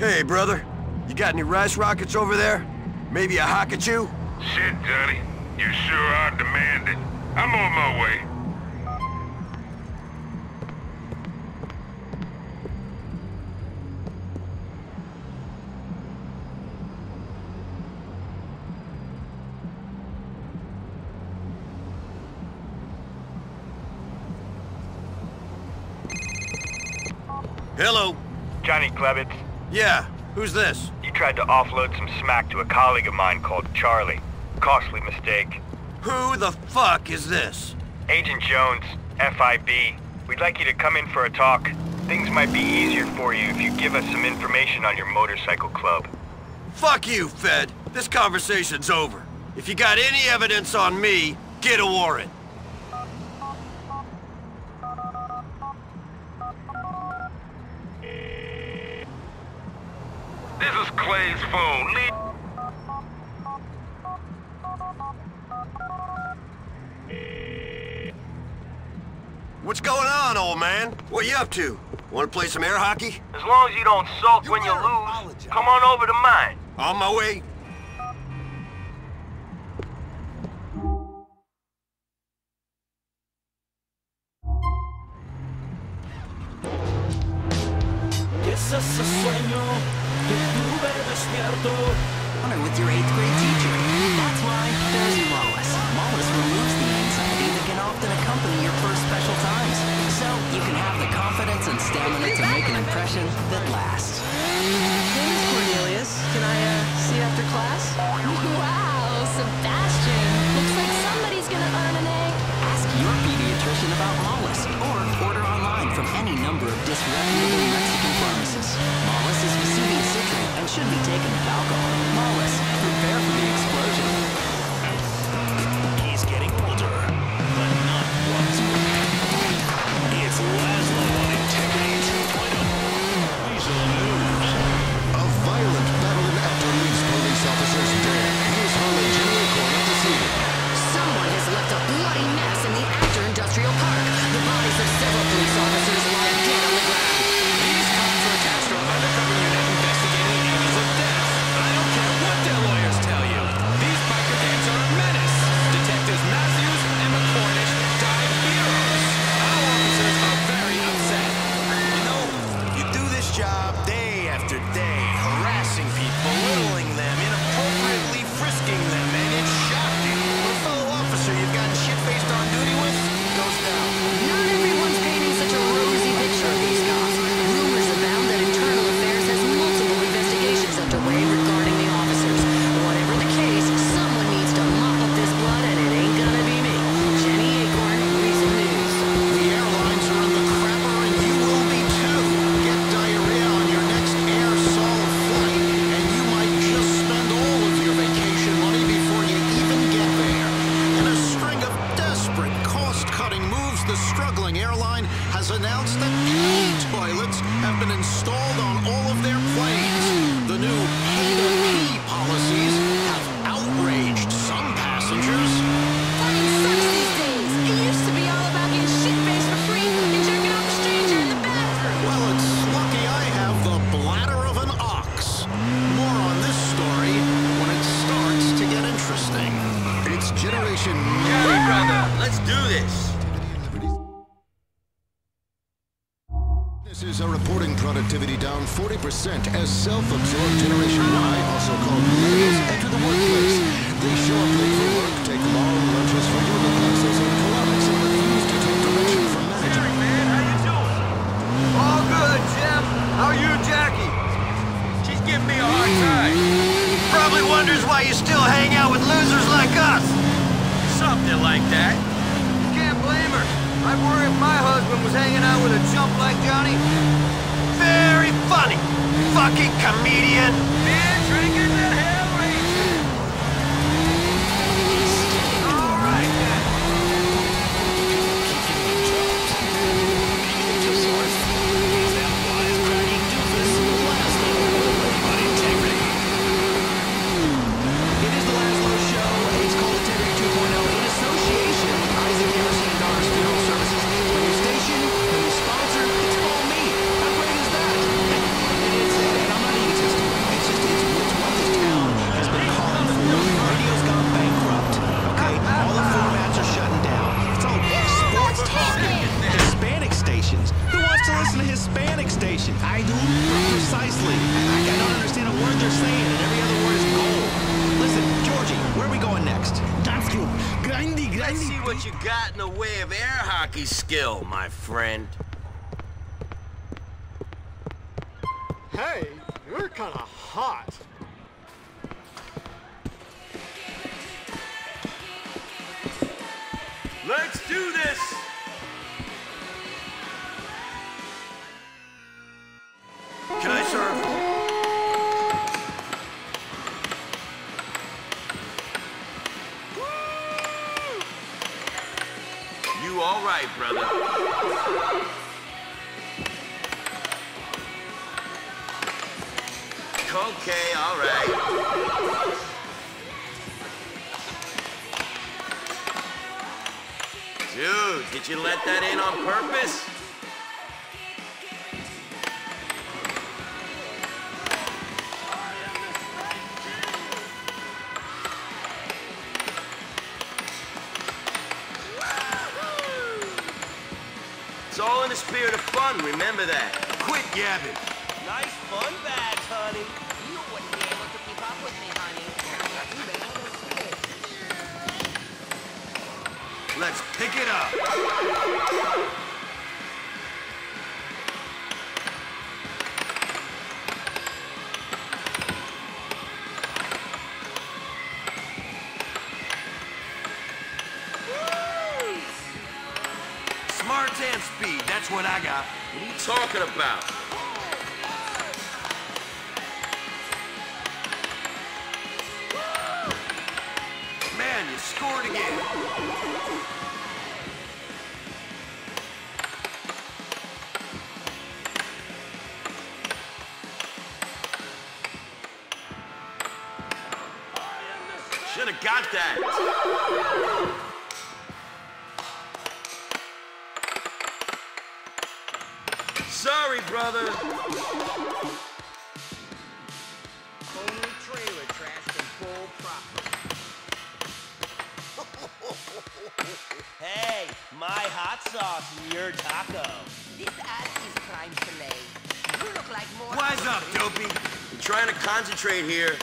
Hey, brother. You got any rice rockets over there? Maybe a Hakuchou? Shit, Johnny. You sure are demanding. I'm on my way. Hello. Johnny Klebitz, Yeah, who's this? you tried to offload some smack to a colleague of mine called Charlie. Costly mistake. Who the fuck is this? Agent Jones, FIB. We'd like you to come in for a talk. Things might be easier for you if you give us some information on your motorcycle club. Fuck you, Fed. This conversation's over. If you got any evidence on me, get a warrant. This is Clay's phone. Leave What's going on, old man? What you up to? Want to play some air hockey? As long as you don't sulk You when you lose, apologize. come on over to mine. On my way. Es ese sueño que tuve despierto. Honor with your eighth grade teacher. That's why there's Mollis. Mollis removes the anxiety that can often accompany your first special times. So you can have the confidence and stamina to make an impression that lasts. Miss Cornelius. Can I, uh, see you after class? Hey, brother, let's do this. Businesses are reporting productivity down 40% as self-absorbed Generation Y, also called millennials, enter the workplace. They show up late for work, take long lunches for yoga classes and Pilates, and refuse to take direction from management. All good, Jim. How are you, Jackie? She's giving me a hard time. Probably wonders why you still hang out with losers like us. Like that. Can't blame her. I'd worry if my husband was hanging out with a chump like Johnny. Very funny. Fucking comedian. Beer information. I do? Precisely. I don't understand a word they're saying, and every other word is gold. Listen, Georgie, where are we going next? Dance group. Grindy, grindy. Let's see what you got in the way of air hockey skill, my friend. Hey, you're kinda hot. Let's right, brother? Okay, all right. Dude, did you let that in on purpose? Spirit of fun, remember that. Quit yabbing. Nice fun bags, honey. You wouldn't be able to keep up with me, honey. Let's pick it up. That's what I got. What are you talking about? Man, you scored again. Should have got that. Brother. Only trailer trash can pull proper. hey, my hot sauce and your taco. This ad is crime filet. You look like more. Wise up, dopey. I'm trying to concentrate here.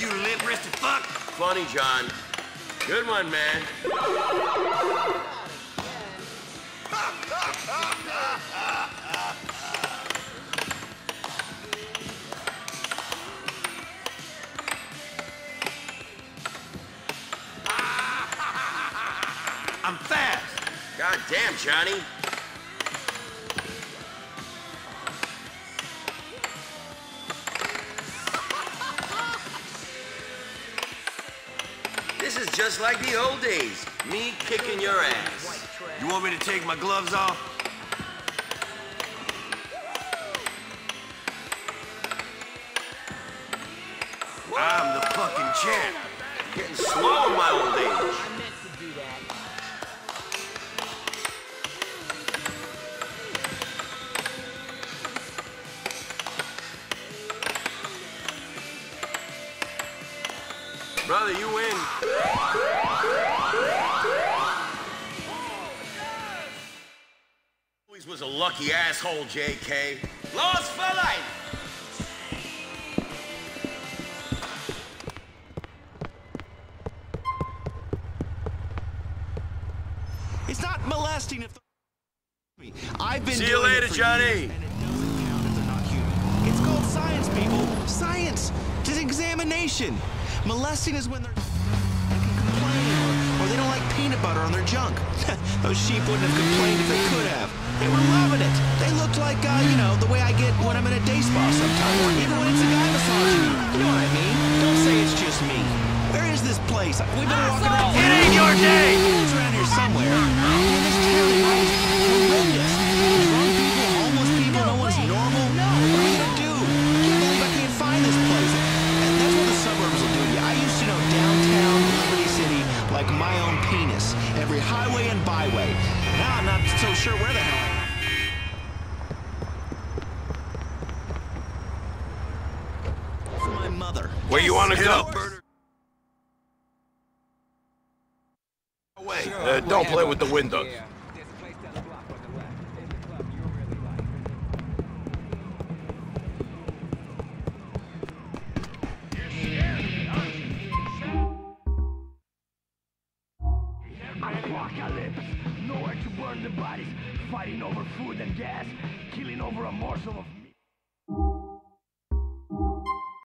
You lip-wristed fuck. Funny, John. Good one, man. I'm fast. God damn, Johnny. Just like the old days. Me kicking your ass. You want me to take my gloves off? I'm the fucking champ. Getting slow in my old age. Brother, you win. Always was a lucky asshole, JK. Lost for life. It's not molesting if the I've been See you doing it later, Johnny. years, and it doesn't count if they're not human. It's called science, people. Science. It's examination. Molesting is when they're they can complain or, or they don't like peanut butter on their junk. Those sheep wouldn't have complained if they could have. They were loving it. They looked like, uh, you know, the way I get when I'm in a day spa sometimes. Even when it's like my own penis. Every highway and byway. Now I'm not so sure where the hell I am. My mother. Where you want to go? up, Uh, don't play with the windows.